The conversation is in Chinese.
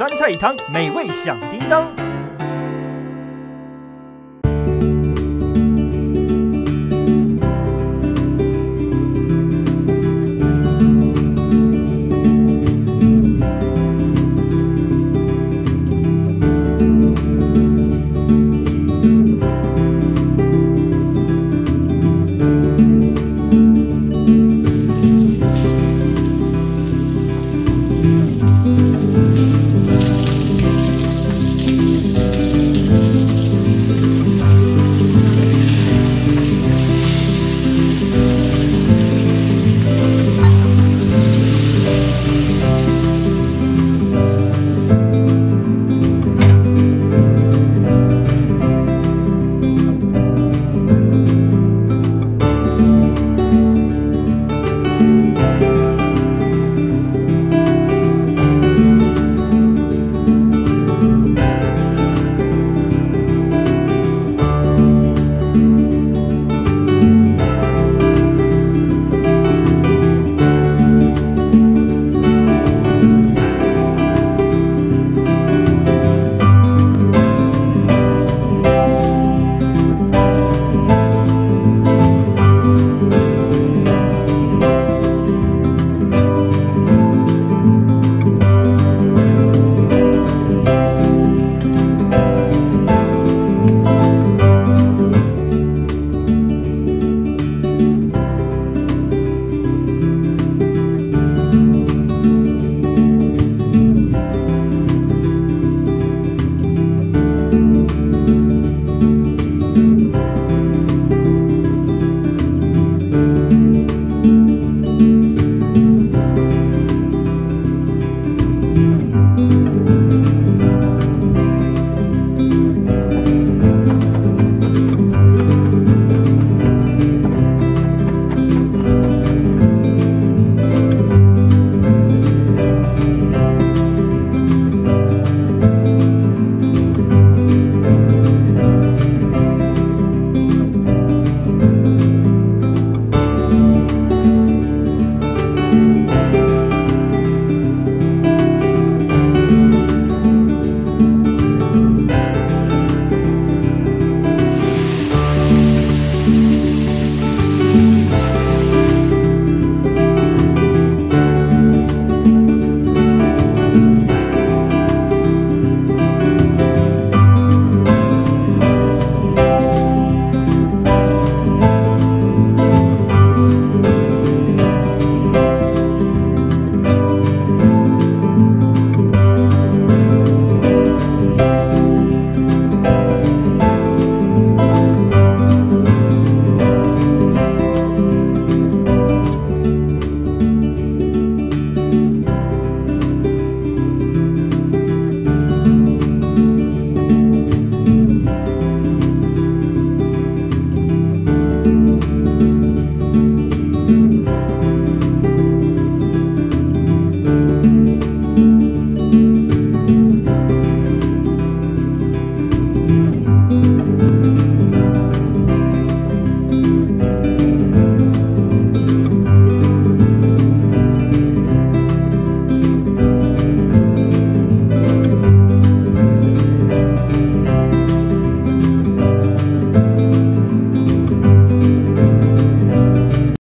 三菜一汤美味响叮当。